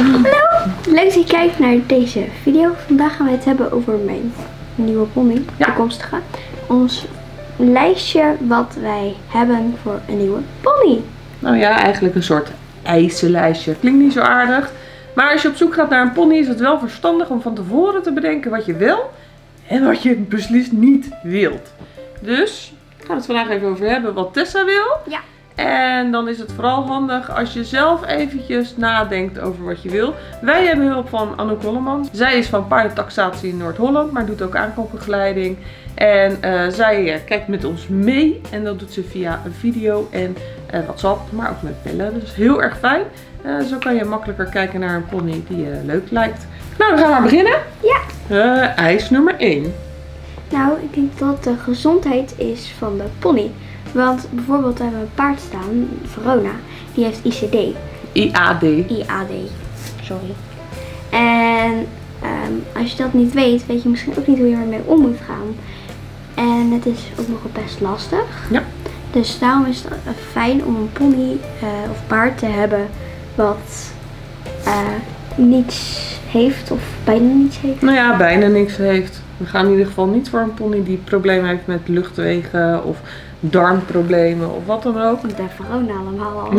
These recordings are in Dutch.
Hallo, leuk dat je kijkt naar deze video. Vandaag gaan we het hebben over mijn nieuwe pony, Ja. toekomstige. Ons lijstje wat wij hebben voor een nieuwe pony. Nou ja, eigenlijk een soort eisenlijstje. Klinkt niet zo aardig. Maar als je op zoek gaat naar een pony is het wel verstandig om van tevoren te bedenken wat je wil en wat je beslist niet wilt. Dus ik ga het vandaag even over hebben wat Tessa wil. Ja. En dan is het vooral handig als je zelf eventjes nadenkt over wat je wil. Wij hebben hulp van Anouk Holleman. Zij is van paardentaxatie in Noord-Holland, maar doet ook aankoopbegeleiding. En eh, zij eh, kijkt met ons mee en dat doet ze via een video en eh, WhatsApp, maar ook met bellen. Dus heel erg fijn. Zo kan je makkelijker kijken naar een pony die je leuk lijkt. Nou, dan gaan we maar beginnen. Ja. Eis nummer 1. Nou, ik denk dat de gezondheid is van de pony. Want bijvoorbeeld we hebben we een paard staan, Verona, die heeft ICD. IAD. IAD, sorry. En ehm, als je dat niet weet, weet je misschien ook niet hoe je ermee om moet gaan. En het is ook nog best lastig. Ja. Dus daarom is het fijn om een pony eh, of paard te hebben wat eh, niets heeft of bijna niets heeft. Nou ja, bijna niks heeft. We gaan in ieder geval niet voor een pony die problemen heeft met luchtwegen of darmproblemen of wat dan ook. Want daar Verona allemaal al.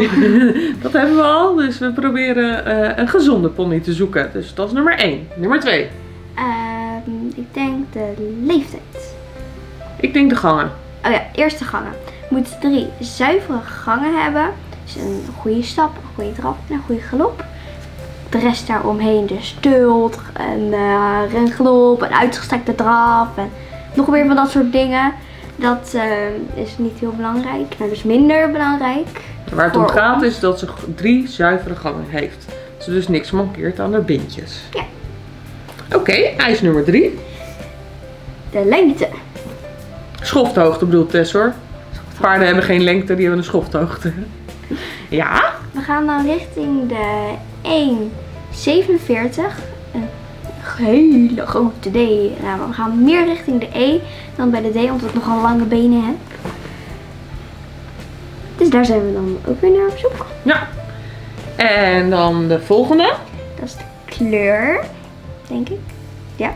dat hebben we al, dus we proberen eh, een gezonde pony te zoeken. Dus dat is nummer 1. Nummer 2. Ehm, ik denk de leeftijd. Ik denk de gangen. Oh ja, eerste gangen. Moet drie zuivere gangen hebben. Dus een goede stap, een goede trap en een goede galop. De rest daaromheen, dus stult, een uh, rengalop, een uitgestrekte draf en nog meer van dat soort dingen. Dat eh, is niet heel belangrijk. Nou, dus minder belangrijk. Waar het om gaat ons. is dat ze drie zuivere gangen heeft. Dat ze dus niks mankeert aan haar bindjes. Ja. Oké, eis nummer 3. De lengte. Schofthoogte bedoelt Tess hoor. Paarden hebben geen lengte, die hebben een schofthoogte. Ja? We gaan dan richting de 1,47. Hele grote D. Nou, we gaan meer richting de E dan bij de D, omdat ik nogal lange benen heb. Dus daar zijn we dan ook weer naar op zoek. Ja. En dan de volgende. Dat is de kleur, denk ik. Ja.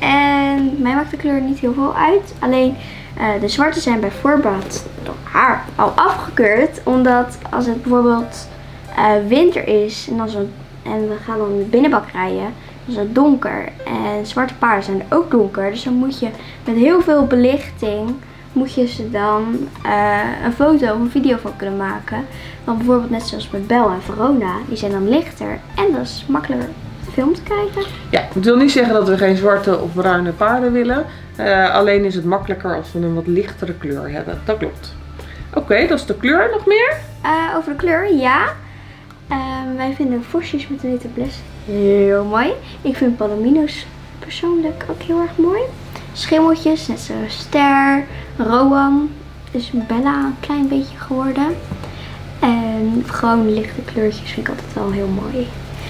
En mij maakt de kleur niet heel veel uit. Alleen eh, de zwarte zijn bij voorbaat door haar al afgekeurd. Omdat als het bijvoorbeeld eh, winter is en, als we, en we gaan dan in de binnenbak rijden, dan is het donker. En zwarte paarden zijn ook donker. Dus dan moet je met heel veel belichting moet je ze dan eh, een foto of een video van kunnen maken. Want bijvoorbeeld net zoals met Bel en Verona, die zijn dan lichter en dat is makkelijker film te kijken. Ja, het wil niet zeggen dat we geen zwarte of bruine paarden willen. Eh, alleen is het makkelijker als we een wat lichtere kleur hebben. Dat klopt. Oké, dat is de kleur. Nog meer? Eh, over de kleur, ja. Ehm, wij vinden vosjes met een witte bles heel mooi. Ik vind palomino's persoonlijk ook heel erg mooi. Schimmeltjes, net zoals Ster, Rowan. is Bella een klein beetje geworden. En gewoon lichte kleurtjes vind ik altijd wel heel mooi.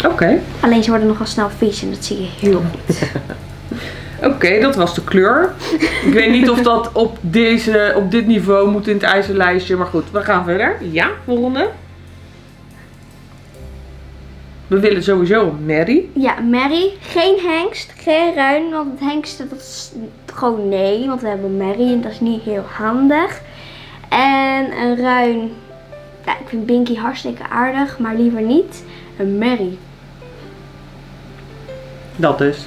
Oké. Alleen ze worden nogal snel vies en dat zie je heel goed. Oké, dat was de kleur. Ik weet niet of dat op, deze, op dit niveau moet in het ijzerlijstje. Maar goed, we gaan verder. Ja, volgende. We willen sowieso een Mary. Ja, Mary. Geen hengst, geen ruin. Want het hengsten, dat is gewoon nee. Want we hebben Mary en dat is niet heel handig. En een ruin. Ja, ik vind Binky hartstikke aardig, maar liever niet. Een Mary. Dat dus.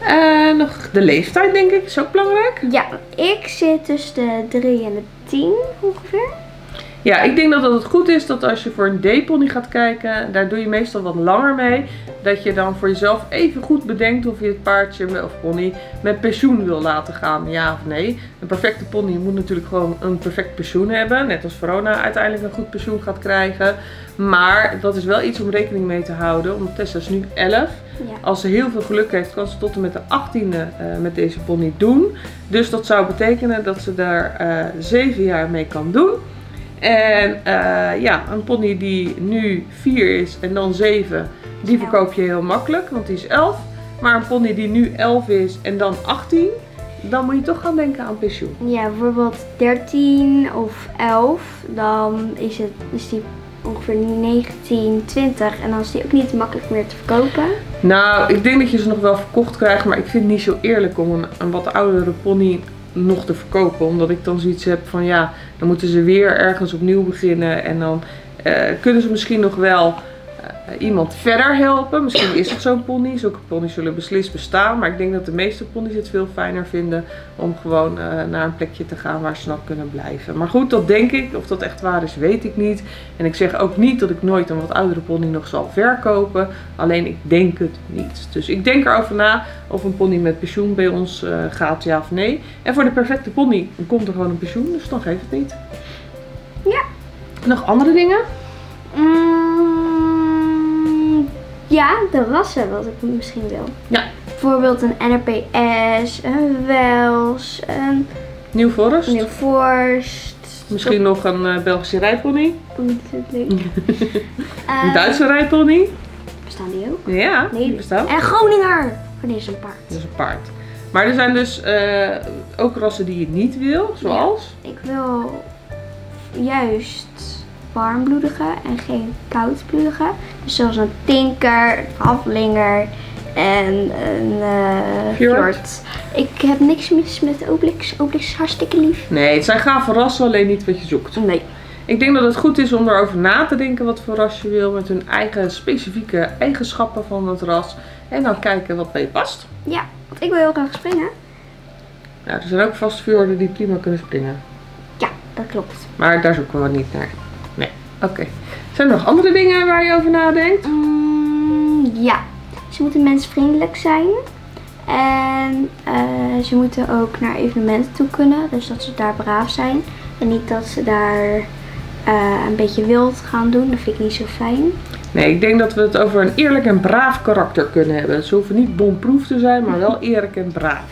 En nog de leeftijd, denk ik, is ook belangrijk. Ja, ik zit tussen de 3 en de 10 ongeveer. Ja, ik denk dat het goed is dat als je voor een D-pony gaat kijken, daar doe je meestal wat langer mee. Dat je dan voor jezelf even goed bedenkt of je het paardje of pony met pensioen wil laten gaan. Ja of nee. Een perfecte pony moet natuurlijk gewoon een perfect pensioen hebben. Net als Verona uiteindelijk een goed pensioen gaat krijgen. Maar dat is wel iets om rekening mee te houden. Want Tessa is nu 11. Ja. Als ze heel veel geluk heeft, kan ze tot en met de 18e eh, met deze pony doen. Dus dat zou betekenen dat ze daar eh 7 jaar mee kan doen. En eh, ja, een pony die nu 4 is en dan 7, die verkoop je heel makkelijk, want die is 11. Maar een pony die nu 11 is en dan 18, dan moet je toch gaan denken aan pensioen. Ja, bijvoorbeeld 13 of 11. Dan is, het, is die ongeveer 19, 20 en dan is die ook niet makkelijk meer te verkopen. Nou, ik denk dat je ze nog wel verkocht krijgt, maar ik vind het niet zo eerlijk om een, een wat oudere pony nog te verkopen. Omdat ik dan zoiets heb van ja, dan moeten ze weer ergens opnieuw beginnen en dan eh, kunnen ze misschien nog wel iemand verder helpen. Misschien is het zo'n pony. Zulke ponies zullen beslist bestaan. Maar ik denk dat de meeste ponies het veel fijner vinden om gewoon eh, naar een plekje te gaan waar ze nog kunnen blijven. Maar goed, dat denk ik. Of dat echt waar is, weet ik niet. En ik zeg ook niet dat ik nooit een wat oudere pony nog zal verkopen. Alleen ik denk het niet. Dus ik denk erover na of een pony met pensioen bij ons uh, gaat, ja of nee. En voor de perfecte pony komt er gewoon een pensioen. Dus dan geef het niet. Ja. Nog andere dingen? Mm, ja, de rassen wat ik misschien wil. Ja. Bijvoorbeeld een NRPS, een Wels, een Nieuw Forest. New Forst. Misschien nog een uh, Belgische rijpony. Oh, leuk. Een Eh, Duitse rijpony. Bestaan die ook? Ja, Nee. die bestaat. En Groninger. Oh, nee, is een paard. Dat is een paard. Maar er zijn dus eh, ook rassen die je niet wil, zoals? Ik wil juist warmbloedige en geen koudbloedige. Dus zoals een tinker, een haflinger en een Fjord. fjord. Ik heb niks mis met Obelix. Obelix is hartstikke lief. Nee, het zijn gave rassen, alleen niet wat je zoekt. Nee. Ik denk dat het goed is om erover na te denken wat voor ras je wil, met hun eigen specifieke eigenschappen van het ras. En dan kijken wat bij je past. Ja, want ik wil heel graag springen. Nou, er zijn ook vast fjorden die prima kunnen springen. Ja, dat klopt. Maar daar zoeken we niet naar. Oké. Zijn er nog andere dingen waar je over nadenkt? Mm, ja, ze moeten mensvriendelijk zijn. En eh, ze moeten ook naar evenementen toe kunnen. Dus dat ze daar braaf zijn. En niet dat ze daar eh, een beetje wild gaan doen. Dat vind ik niet zo fijn. Nee, ik denk dat we het over een eerlijk en braaf karakter kunnen hebben. Ze hoeven niet bomproef te zijn, maar wel eerlijk en braaf.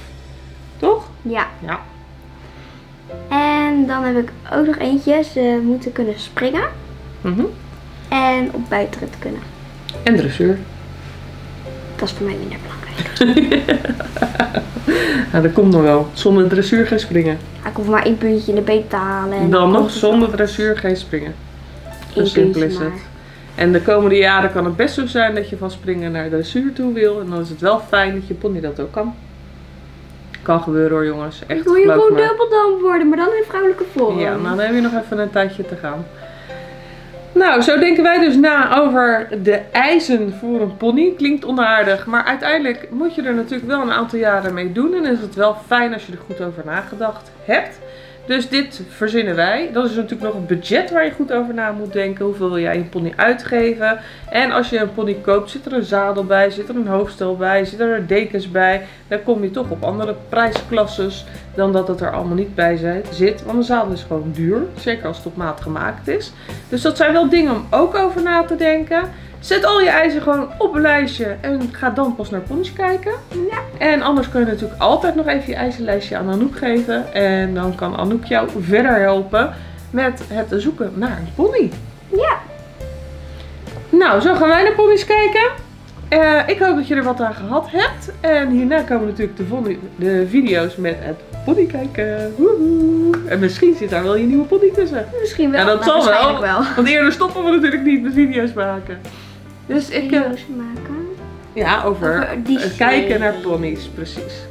Toch? Ja. Ja. En dan heb ik ook nog eentje. Ze moeten kunnen springen. Mhm. En op buitenrit kunnen. En dressuur. Dat is voor mij minder belangrijk. Nou, dat komt nog wel. Zonder dressuur geen springen. Ja, ik hoef maar één puntje in de beet te halen. En Dan nog zonder dressuur geen springen. Zo simpel is het. maar. En de komende jaren kan het best zo zijn dat je van springen naar dressuur toe wil. En dan is het wel fijn dat je pony dat ook kan. Kan gebeuren hoor jongens. Echt, Ik wil je gewoon dubbeldam worden, maar dan in vrouwelijke vorm. Ja, nou dan heb je nog even een tijdje te gaan. Nou, zo denken wij dus na over de eisen voor een pony. Klinkt onaardig, maar uiteindelijk moet je er natuurlijk wel een aantal jaren mee doen. En is het wel fijn als je er goed over nagedacht hebt. Dus dit verzinnen wij. Dat is natuurlijk nog een budget waar je goed over na moet denken. Hoeveel wil jij je pony uitgeven? En als je een pony koopt, zit er een zadel bij, zit er een hoofdstel bij, zit er dekens bij. Dan kom je toch op andere prijsklasses dan dat het er allemaal niet bij zi- zit. Want een zadel is gewoon duur, zeker als het op maat gemaakt is. Dus dat zijn wel dingen om ook over na te denken. Zet al je eisen gewoon op een lijstje en ga dan pas naar ponies kijken. Ja. En anders kun je natuurlijk altijd nog even je eisenlijstje aan Anouk geven. En dan kan Anouk jou verder helpen met het zoeken naar een pony. Ja. Nou, zo gaan wij naar ponies kijken. Eh, ik hoop dat je er wat aan gehad hebt. En hierna komen natuurlijk de, video's met het pony kijken. Woehoe. En misschien zit daar wel je nieuwe pony tussen. Misschien wel. Ja, dat maar zal wel. wel. Want eerder stoppen we natuurlijk niet met video's maken. Dus ik... eh, Video's maken. ja, over Over die het kijken naar ponies, precies.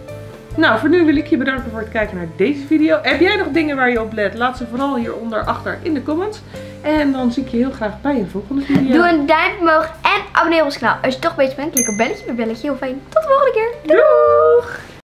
Nou, voor nu wil ik je bedanken voor het kijken naar deze video. Heb jij nog dingen waar je op let? Laat ze vooral hieronder achter in de comments. En dan zie ik je heel graag bij een volgende video. Doe een duimpje omhoog en abonneer op ons kanaal. Als je toch bezig bent, klik op belletje. Belletje heel fijn. Tot de volgende keer. Doei!